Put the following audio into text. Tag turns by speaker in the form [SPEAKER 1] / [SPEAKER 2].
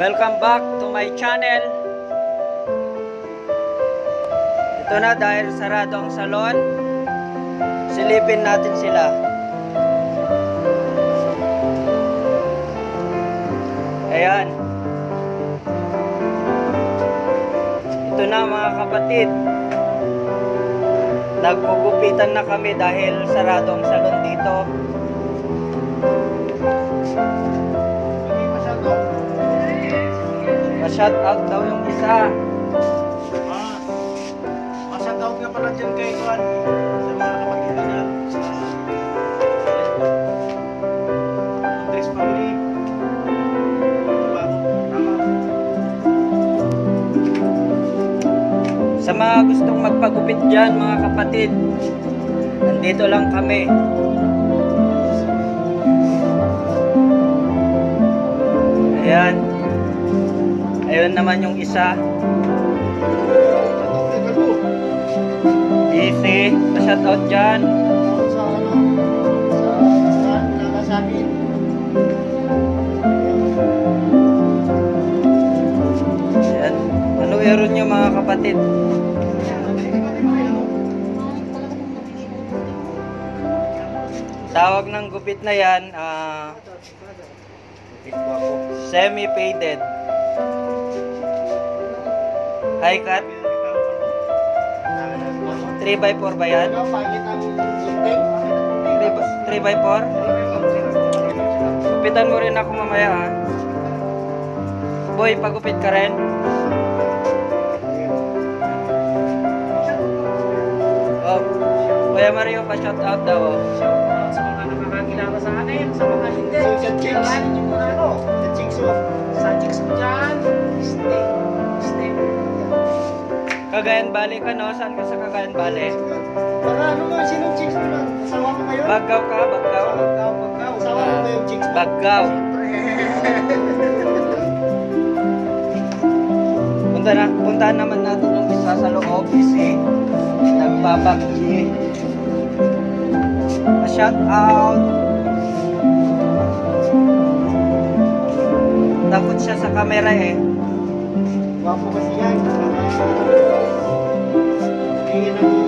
[SPEAKER 1] Welcome back to my channel. Ito na dahil sarado ang salon. Silipin natin sila. Ayan. Ito na mga kapatid. Nagpugupitan na kami dahil sarado ang salon dito. Ma-shout out daw yung isa.
[SPEAKER 2] Ah, masataw nga pala dyan kay Juan sa mga kapatid niya sa Andres family.
[SPEAKER 1] Sa mga gustong magpagupit dyan, mga kapatid, nandito lang kami. Ayun naman yung isa. Easy. Pa-shout out dyan.
[SPEAKER 2] Sa ano, sa sa Nagasaki.
[SPEAKER 1] Ayan. Ano meron nyo mga kapatid? Tawag ng gupit na yan, ah, semi-faded. High cut, 3x4 ba yan?
[SPEAKER 2] Ano, pangit ang gunting?
[SPEAKER 1] 3x4? Gupitan mo rin ako mamaya ha. Boy, pagupit ka rin. Oh, Kuya Mario, pa-shout out daw. oh.
[SPEAKER 3] sa mga nakakakilala sa atin, sa mga hindi.
[SPEAKER 2] Sa chicks.
[SPEAKER 3] Kilalanin
[SPEAKER 1] Cagayan Valley ka no? Saan ka sa Cagayan Valley?
[SPEAKER 2] Para ano nga, sinong chicks mo lang? Asawa mo kayo?
[SPEAKER 1] Baggaw ka, Baggaw?
[SPEAKER 2] Baggaw, baggaw. Asawa mo ba yung chicks mo?
[SPEAKER 1] Baggaw. Punta na, puntahan naman natin yung isa sa loob kasi nagpapakyi. Pa-shout out. Takot siya sa camera eh.
[SPEAKER 2] Wapo kasi yan. Kaya naman.